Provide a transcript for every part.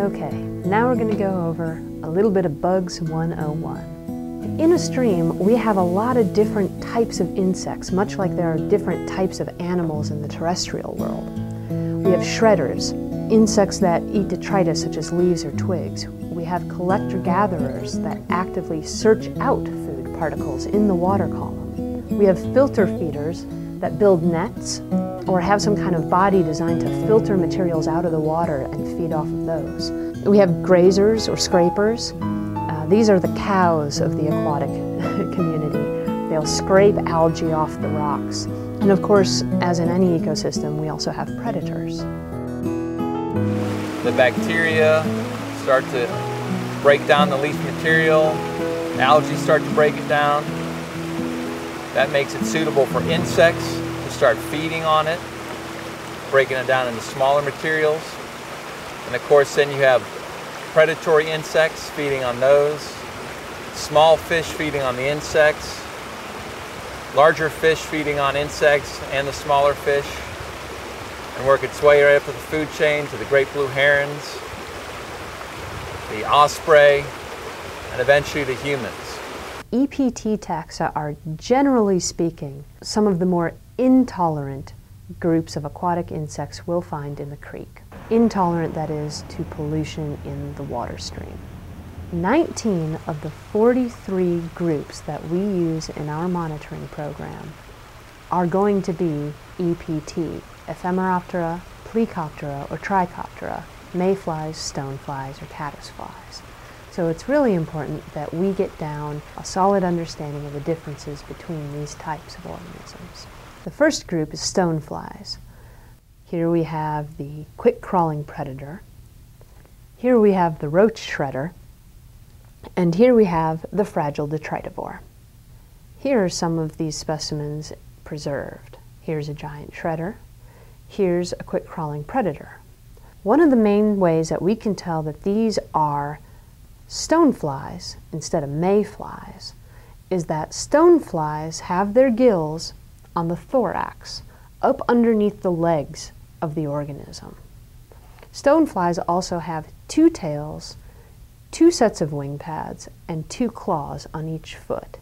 Okay, now we're going to go over a little bit of Bugs 101. In a stream, we have a lot of different types of insects, much like there are different types of animals in the terrestrial world. We have shredders, insects that eat detritus such as leaves or twigs. We have collector-gatherers that actively search out food particles in the water column. We have filter feeders that build nets or have some kind of body designed to filter materials out of the water and feed off of those. We have grazers or scrapers. Uh, these are the cows of the aquatic community. They'll scrape algae off the rocks. And of course, as in any ecosystem, we also have predators. The bacteria start to break down the leaf material, algae start to break it down. That makes it suitable for insects start feeding on it, breaking it down into smaller materials. And of course, then you have predatory insects feeding on those, small fish feeding on the insects, larger fish feeding on insects and the smaller fish, and work its way right up to the food chain to the great blue herons, the osprey, and eventually the humans. EPT taxa are, generally speaking, some of the more intolerant groups of aquatic insects we'll find in the creek. Intolerant, that is, to pollution in the water stream. 19 of the 43 groups that we use in our monitoring program are going to be EPT, Ephemeroptera, Plecoptera, or Trichoptera, mayflies, stoneflies, or caddisflies. So it's really important that we get down a solid understanding of the differences between these types of organisms. The first group is stoneflies. Here we have the quick crawling predator. Here we have the roach shredder. And here we have the fragile detritivore. Here are some of these specimens preserved. Here's a giant shredder. Here's a quick crawling predator. One of the main ways that we can tell that these are stoneflies instead of mayflies is that stoneflies have their gills on the thorax, up underneath the legs of the organism. Stoneflies also have two tails, two sets of wing pads, and two claws on each foot.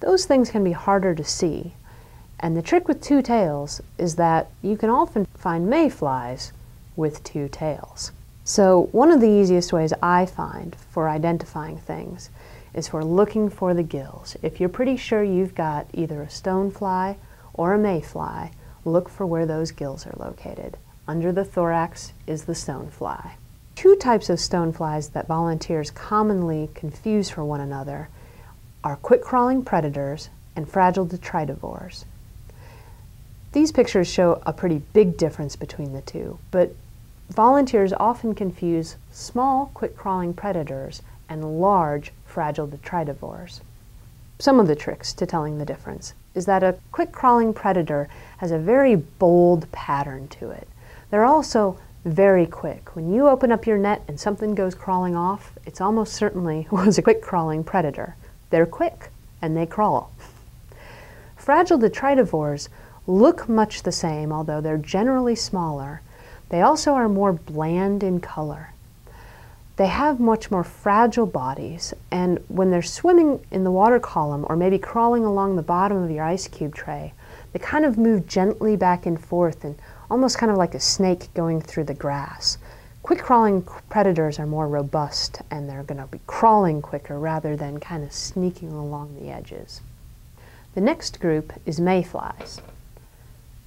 Those things can be harder to see, and the trick with two tails is that you can often find mayflies with two tails. So one of the easiest ways I find for identifying things is for looking for the gills. If you're pretty sure you've got either a stonefly or a mayfly, look for where those gills are located. Under the thorax is the stonefly. Two types of stoneflies that volunteers commonly confuse for one another are quick-crawling predators and fragile detritivores. These pictures show a pretty big difference between the two, but Volunteers often confuse small, quick-crawling predators and large, fragile detritivores. Some of the tricks to telling the difference is that a quick-crawling predator has a very bold pattern to it. They're also very quick. When you open up your net and something goes crawling off, it's almost certainly was a quick-crawling predator. They're quick, and they crawl. Fragile detritivores look much the same, although they're generally smaller, they also are more bland in color. They have much more fragile bodies, and when they're swimming in the water column or maybe crawling along the bottom of your ice cube tray, they kind of move gently back and forth and almost kind of like a snake going through the grass. Quick crawling predators are more robust and they're going to be crawling quicker rather than kind of sneaking along the edges. The next group is mayflies.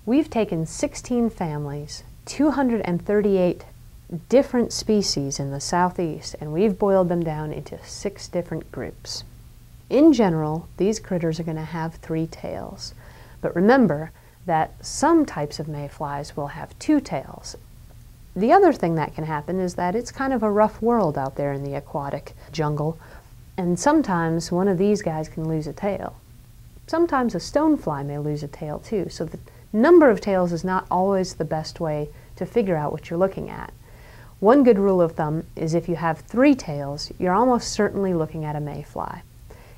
We've taken 16 families 238 different species in the southeast, and we've boiled them down into six different groups. In general, these critters are going to have three tails. But remember that some types of mayflies will have two tails. The other thing that can happen is that it's kind of a rough world out there in the aquatic jungle, and sometimes one of these guys can lose a tail. Sometimes a stonefly may lose a tail too, so the number of tails is not always the best way to figure out what you're looking at. One good rule of thumb is if you have three tails, you're almost certainly looking at a mayfly.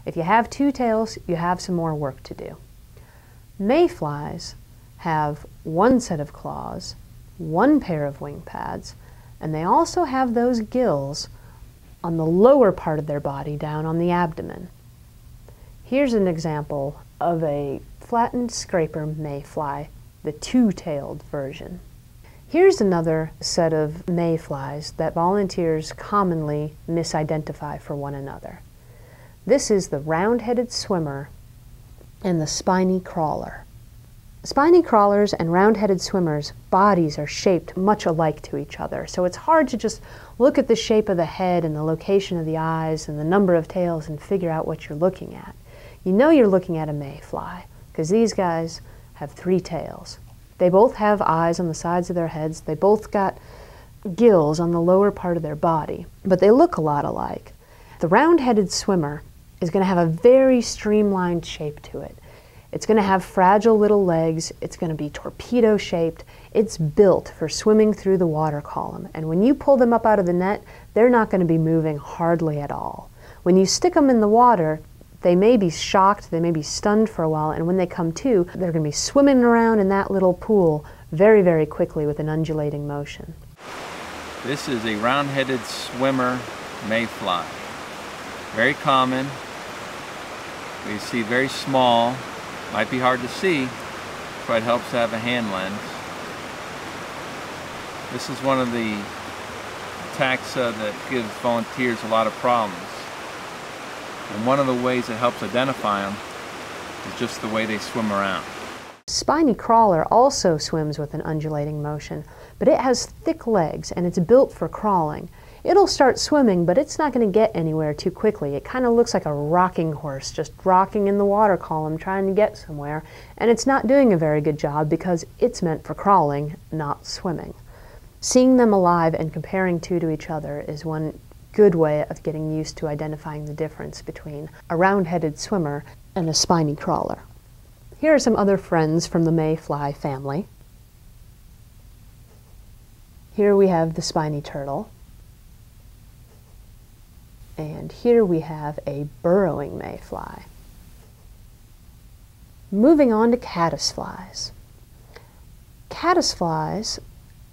If you have two tails, you have some more work to do. Mayflies have one set of claws, one pair of wing pads, And they also have those gills on the lower part of their body, down on the abdomen. Here's an example of a flattened scraper mayfly, the two-tailed version. Here's another set of mayflies that volunteers commonly misidentify for one another. This is the round-headed swimmer and the spiny crawler. Spiny crawlers and round-headed swimmers' bodies are shaped much alike to each other, so it's hard to just look at the shape of the head and the location of the eyes and the number of tails and figure out what you're looking at. You know you're looking at a mayfly, because these guys have three tails. They both have eyes on the sides of their heads, they both got gills on the lower part of their body, but they look a lot alike. The round-headed swimmer is going to have a very streamlined shape to it. It's going to have fragile little legs. It's going to be torpedo shaped. It's built for swimming through the water column. And when you pull them up out of the net, they're not going to be moving hardly at all. When you stick them in the water, they may be shocked, they may be stunned for a while, and when they come to, they're going to be swimming around in that little pool very, very quickly with an undulating motion. This is a round-headed swimmer mayfly. Very common. We see very small, might be hard to see, but it helps to have a hand lens. This is one of the taxa uh, that gives volunteers a lot of problems. And one of the ways it helps identify them is just the way they swim around. Spiny crawler also swims with an undulating motion, but it has thick legs and it's built for crawling. It'll start swimming, but it's not going to get anywhere too quickly. It kind of looks like a rocking horse, just rocking in the water column trying to get somewhere, and it's not doing a very good job because it's meant for crawling, not swimming. Seeing them alive and comparing two to each other is one good way of getting used to identifying the difference between a round-headed swimmer and a spiny crawler. Here are some other friends from the mayfly family. Here we have the spiny turtle. And here we have a burrowing mayfly. Moving on to caddisflies. Caddisflies,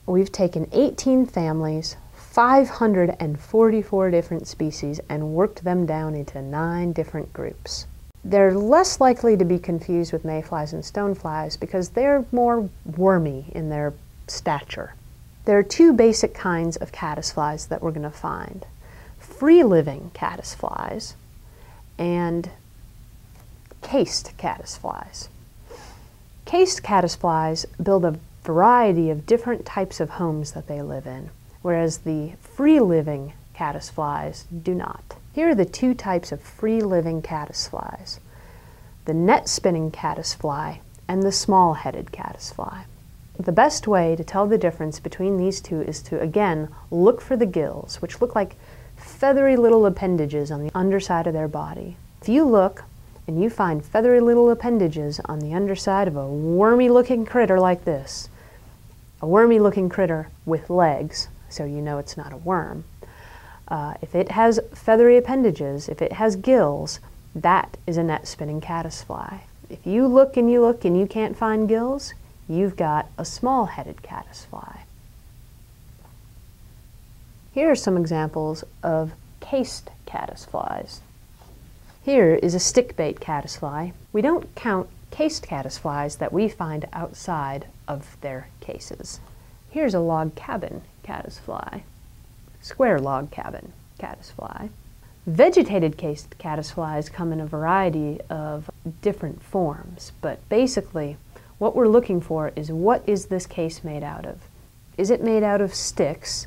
we've taken 18 families, 544 different species, and worked them down into nine different groups. They're less likely to be confused with mayflies and stoneflies because they're more wormy in their stature. There are two basic kinds of caddisflies that we're going to find free-living caddisflies and cased caddisflies. Cased caddisflies build a variety of different types of homes that they live in, whereas the free-living caddisflies do not. Here are the two types of free-living caddisflies, the net-spinning caddisfly and the small-headed caddisfly. The best way to tell the difference between these two is to, again, look for the gills, which look like feathery little appendages on the underside of their body. If you look and you find feathery little appendages on the underside of a wormy looking critter like this, a wormy looking critter with legs, so you know it's not a worm. Uh, if it has feathery appendages, if it has gills, that is a net spinning caddisfly. If you look and you look and you can't find gills, you've got a small headed caddisfly. Here are some examples of cased caddisflies. Here is a stickbait caddisfly. We don't count cased caddisflies that we find outside of their cases. Here's a log cabin caddisfly, square log cabin caddisfly. Vegetated caddisflies come in a variety of different forms, but basically what we're looking for is what is this case made out of? Is it made out of sticks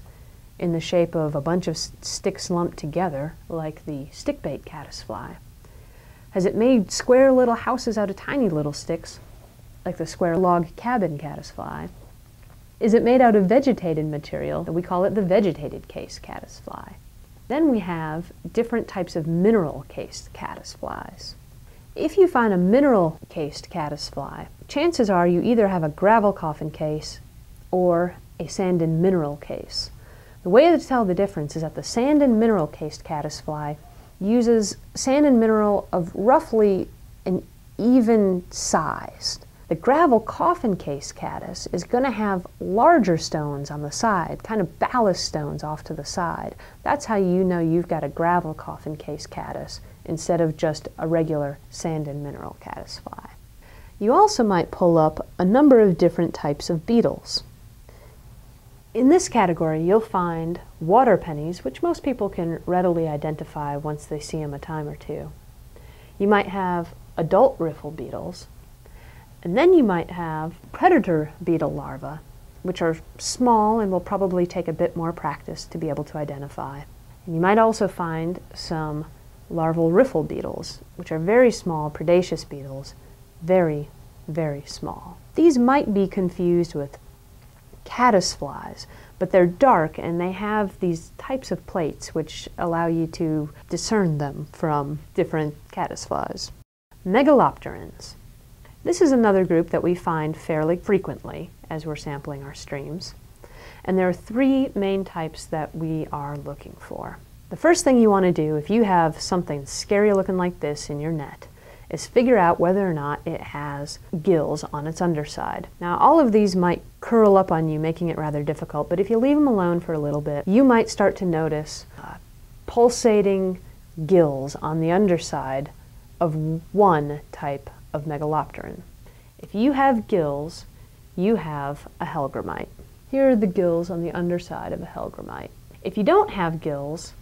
in the shape of a bunch of sticks lumped together, like the stickbait caddisfly? Has it made square little houses out of tiny little sticks, like the square log cabin caddisfly? Is it made out of vegetated material? That we call it the vegetated case caddisfly. Then we have different types of mineral cased caddisflies. If you find a mineral cased caddisfly, chances are you either have a gravel coffin case or a sand and mineral case. The way to tell the difference is that the sand and mineral cased caddisfly uses sand and mineral of roughly an even sized. The gravel coffin case caddis is going to have larger stones on the side, kind of ballast stones off to the side. That's how you know you've got a gravel coffin case caddis instead of just a regular sand and mineral caddis fly. You also might pull up a number of different types of beetles. In this category, you'll find water pennies, which most people can readily identify once they see them a time or two. You might have adult riffle beetles, and then you might have predator beetle larvae, which are small and will probably take a bit more practice to be able to identify. And you might also find some larval riffle beetles, which are very small predaceous beetles, very, very small. These might be confused with caddisflies, but they're dark and they have these types of plates which allow you to discern them from different caddisflies. Megalopterans. This is another group that we find fairly frequently as we're sampling our streams. And there are three main types that we are looking for. The first thing you want to do if you have something scary looking like this in your net is figure out whether or not it has gills on its underside. Now all of these might curl up on you making it rather difficult, but if you leave them alone for a little bit, you might start to notice uh, pulsating gills on the underside of one type of Megalopteran. If you have gills, you have a Hellgrammite. Here are the gills on the underside of a Hellgrammite. If you don't have gills,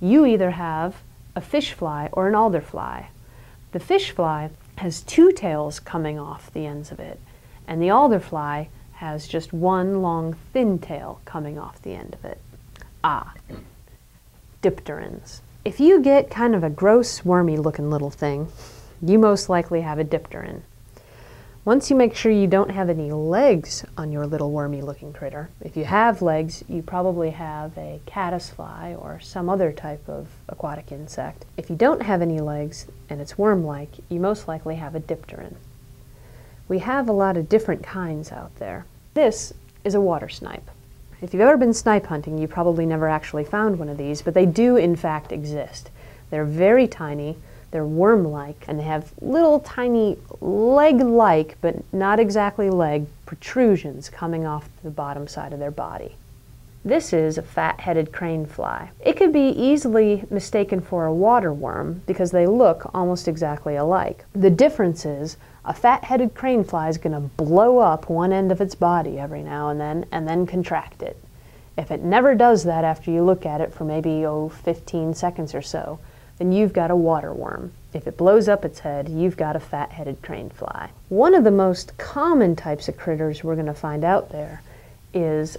you either have a fish fly or an alder fly. The fish fly has two tails coming off the ends of it, and the alder fly has just one long thin tail coming off the end of it. Ah, dipterans. If you get kind of a gross, wormy looking little thing, you most likely have a dipteran. Once you make sure you don't have any legs on your little wormy looking critter, if you have legs, you probably have a caddisfly or some other type of aquatic insect. If you don't have any legs and it's worm-like, you most likely have a dipteran. We have a lot of different kinds out there. This is a water snipe. If you've ever been snipe hunting, you probably never actually found one of these, but they do in fact exist. They're very tiny, they're worm-like, and they have little tiny leg-like, but not exactly leg, protrusions coming off the bottom side of their body. This is a fat-headed crane fly. It could be easily mistaken for a water worm because they look almost exactly alike. The difference is a fat-headed crane fly is going to blow up one end of its body every now and then and then contract it. If it never does that after you look at it for maybe, oh, 15 seconds or so, then you've got a water worm. If it blows up its head, you've got a fat-headed crane fly. One of the most common types of critters we're going to find out there is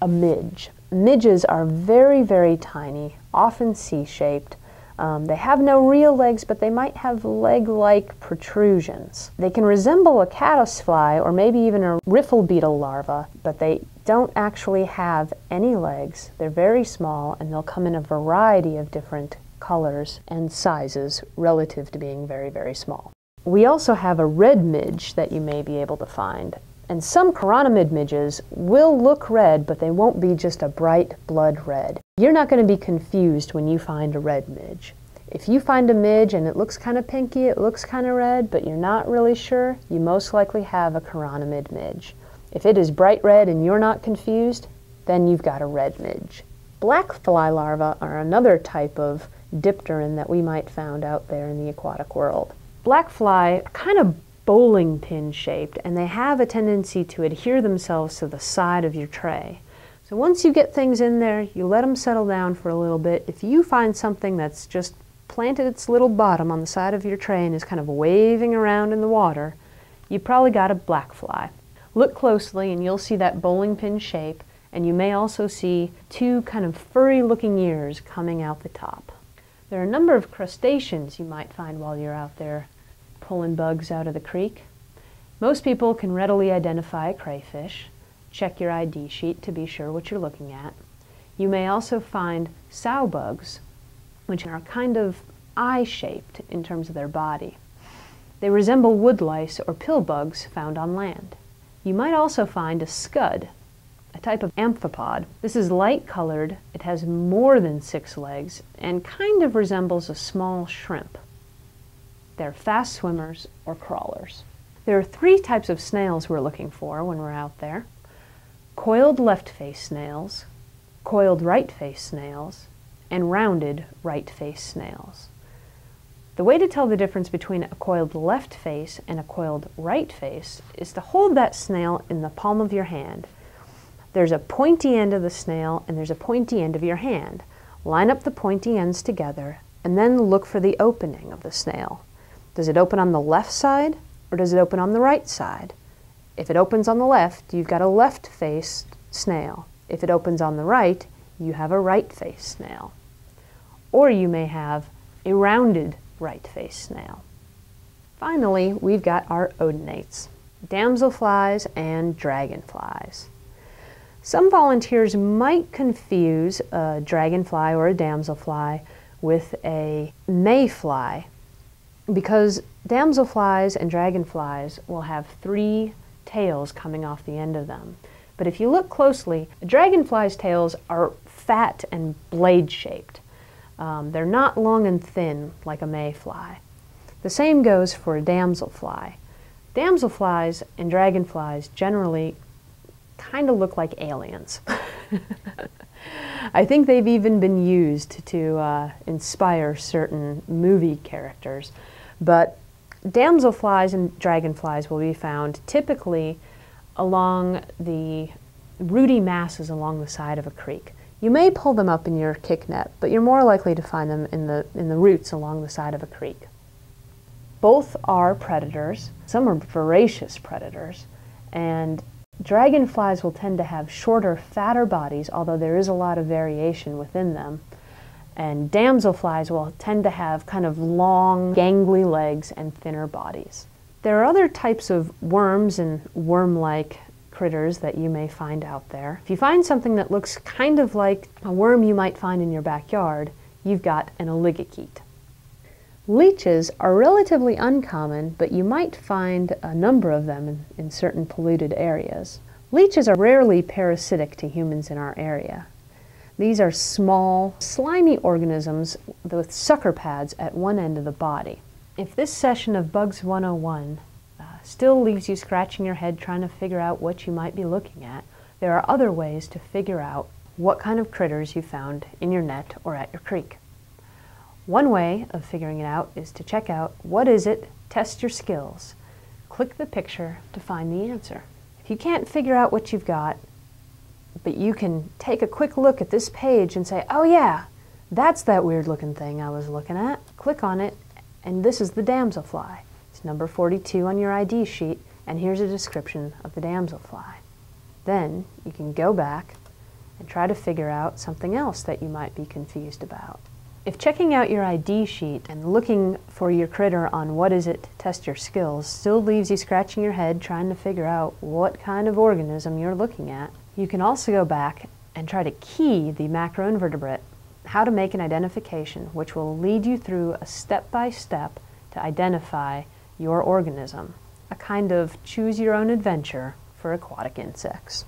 a midge. Midges are very, very tiny, often C-shaped. Um, they have no real legs, but they might have leg-like protrusions. They can resemble a caddisfly or maybe even a riffle beetle larva, but they don't actually have any legs. They're very small and they'll come in a variety of different colors, and sizes relative to being very, very small. We also have a red midge that you may be able to find. And some chironomid midges will look red, but they won't be just a bright blood red. You're not going to be confused when you find a red midge. If you find a midge and it looks kind of pinky, it looks kind of red, but you're not really sure, you most likely have a chironomid midge. If it is bright red and you're not confused, then you've got a red midge. Black fly larvae are another type of dipteran that we might find out there in the aquatic world. Black fly are kind of bowling pin shaped and they have a tendency to adhere themselves to the side of your tray. So once you get things in there, you let them settle down for a little bit. If you find something that's just planted its little bottom on the side of your tray and is kind of waving around in the water, you probably got a black fly. Look closely and you'll see that bowling pin shape and you may also see two kind of furry looking ears coming out the top. There are a number of crustaceans you might find while you're out there pulling bugs out of the creek. Most people can readily identify a crayfish. Check your ID sheet to be sure what you're looking at. You may also find sow bugs, which are kind of eye-shaped in terms of their body. They resemble woodlice or pill bugs found on land. You might also find a scud, a type of amphipod. This is light colored, it has more than six legs, and kind of resembles a small shrimp. They're fast swimmers or crawlers. There are three types of snails we're looking for when we're out there. Coiled left-face snails, coiled right-face snails, and rounded right-face snails. The way to tell the difference between a coiled left face and a coiled right face is to hold that snail in the palm of your hand. There's a pointy end of the snail and there's a pointy end of your hand. Line up the pointy ends together and then look for the opening of the snail. Does it open on the left side or does it open on the right side? If it opens on the left, you've got a left-faced snail. If it opens on the right, you have a right-faced snail. Or you may have a rounded right-faced snail. Finally, we've got our odonates, damselflies and dragonflies. Some volunteers might confuse a dragonfly or a damselfly with a mayfly because damselflies and dragonflies will have three tails coming off the end of them. But if you look closely, a dragonfly's tails are fat and blade shaped. Um, they're not long and thin like a mayfly. The same goes for a damselfly. Damselflies and dragonflies generally kind of look like aliens. I think they've even been used to uh, inspire certain movie characters. But damselflies and dragonflies will be found typically along the rooty masses along the side of a creek. You may pull them up in your kick net, but you're more likely to find them in the, in the roots along the side of a creek. Both are predators. Some are voracious predators. And dragonflies will tend to have shorter, fatter bodies, although there is a lot of variation within them. And damselflies will tend to have kind of long, gangly legs and thinner bodies. There are other types of worms and worm-like critters that you may find out there. If you find something that looks kind of like a worm you might find in your backyard, you've got an oligochaete. Leeches are relatively uncommon, but you might find a number of them in, in, certain polluted areas. Leeches are rarely parasitic to humans in our area. These are small, slimy organisms with sucker pads at one end of the body. If this session of Bugs 101 uh, still leaves you scratching your head trying to figure out what you might be looking at, there are other ways to figure out what kind of critters you found in your net or at your creek. One way of figuring it out is to check out what is it, test your skills. Click the picture to find the answer. If you can't figure out what you've got, but you can take a quick look at this page and say, oh yeah, that's that weird looking thing I was looking at. Click on it, and this is the damselfly It's number 42 on your ID sheet, and here's a description of the damselfly. Then you can go back and try to figure out something else that you might be confused about. If checking out your ID sheet and looking for your critter on what is it test your skills still leaves you scratching your head trying to figure out what kind of organism you're looking at, you can also go back and try to key the macroinvertebrate, how to make an identification, which will lead you through a step-by-step -step to identify your organism, a kind of choose your own adventure for aquatic insects.